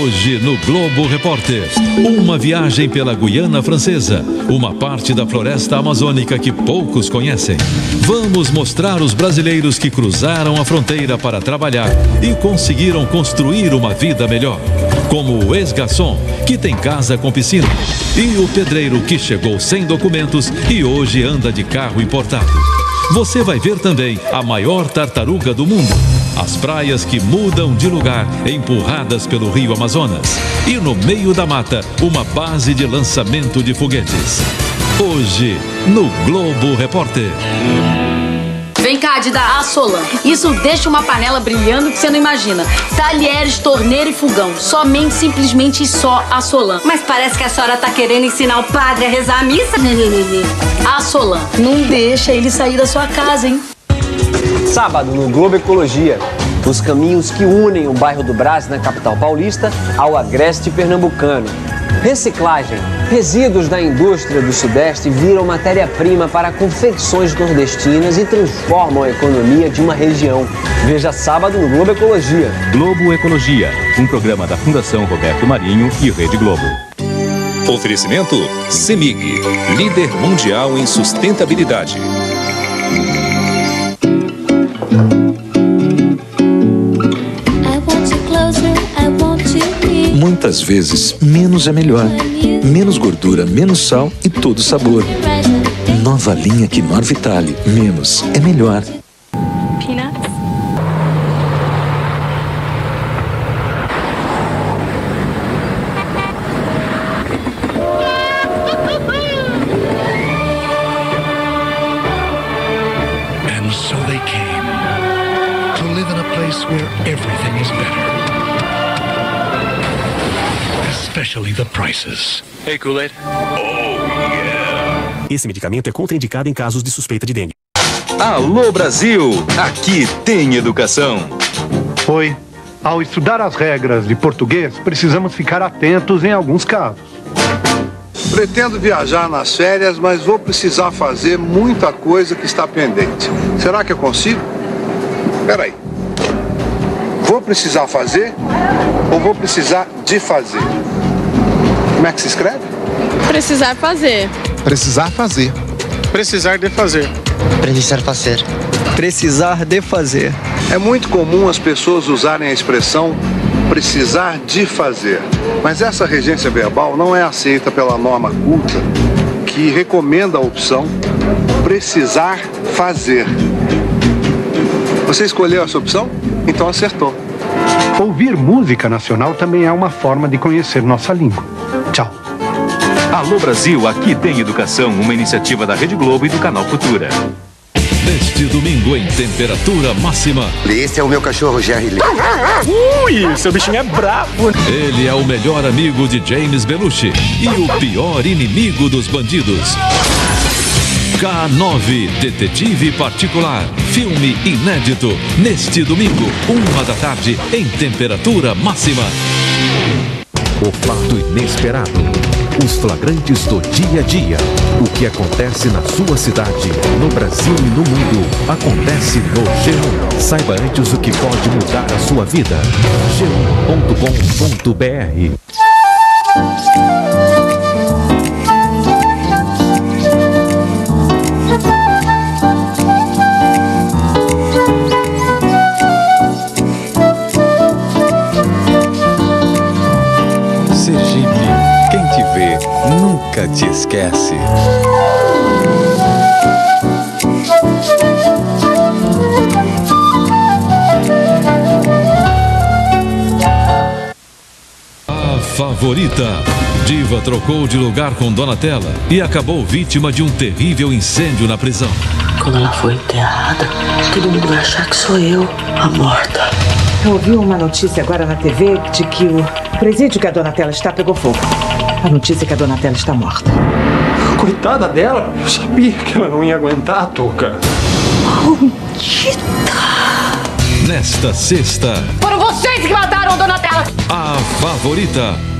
Hoje no Globo Repórter, uma viagem pela Guiana Francesa, uma parte da floresta amazônica que poucos conhecem. Vamos mostrar os brasileiros que cruzaram a fronteira para trabalhar e conseguiram construir uma vida melhor. Como o ex-garçom, que tem casa com piscina, e o pedreiro que chegou sem documentos e hoje anda de carro importado. Você vai ver também a maior tartaruga do mundo. As praias que mudam de lugar, empurradas pelo rio Amazonas. E no meio da mata, uma base de lançamento de foguetes. Hoje, no Globo Repórter. Vem cá, Dida, a Solan. Isso deixa uma panela brilhando que você não imagina. Talheres, torneira e fogão. Somente, simplesmente só a Solan. Mas parece que a senhora tá querendo ensinar o padre a rezar a missa. A Solan. Não deixa ele sair da sua casa, hein? Sábado, no Globo Ecologia. Os caminhos que unem o bairro do Brás, na capital paulista, ao agreste pernambucano. Reciclagem. Resíduos da indústria do Sudeste viram matéria-prima para confecções nordestinas e transformam a economia de uma região. Veja sábado no Globo Ecologia. Globo Ecologia, um programa da Fundação Roberto Marinho e Rede Globo. Oferecimento CEMIG, líder mundial em sustentabilidade. Muitas vezes, menos é melhor. Menos gordura, menos sal e todo sabor. Nova linha Quinor Vitale. Menos é melhor. Peanuts. And so they came to live in a place where everything is better. Especially the prices. Hey, Kool-Aid. Esse medicamento é contraindicado em casos de suspeita de dengue. Alô Brasil, aqui tem educação. Oi. Ao estudar as regras de português, precisamos ficar atentos em alguns casos. Pretendo viajar nas férias, mas vou precisar fazer muita coisa que está pendente. Será que eu consigo? Peraí. Vou precisar fazer ou vou precisar de fazer? Como é que se escreve? Precisar fazer. Precisar fazer. Precisar de fazer. Precisar fazer. Precisar de fazer. É muito comum as pessoas usarem a expressão precisar de fazer. Mas essa regência verbal não é aceita pela norma culta, que recomenda a opção precisar fazer. Você escolheu essa opção? Então acertou. Ouvir música nacional também é uma forma de conhecer nossa língua. Tchau. Alô Brasil, aqui tem educação, uma iniciativa da Rede Globo e do Canal Futura. Neste domingo em temperatura máxima. Esse é o meu cachorro Jerry Lee. Ui, seu bichinho é brabo. Ele é o melhor amigo de James Belushi e o pior inimigo dos bandidos. K9 Detetive Particular. Filme inédito. Neste domingo, uma da tarde, em temperatura máxima. O fato inesperado. Os flagrantes do dia a dia. O que acontece na sua cidade, no Brasil e no mundo. Acontece no G1. Saiba antes o que pode mudar a sua vida. G1.com.br nunca te esquece. A favorita. Diva trocou de lugar com Donatella e acabou vítima de um terrível incêndio na prisão. Quando ela foi enterrada, todo mundo vai achar que sou eu, a morta. Eu ouvi uma notícia agora na TV de que o presídio que a Donatella está pegou fogo. A notícia é que a Donatella está morta. Coitada dela, eu sabia que ela não ia aguentar, Tuca. Maldita! Nesta sexta, Foram vocês que mataram a Donatella! a favorita.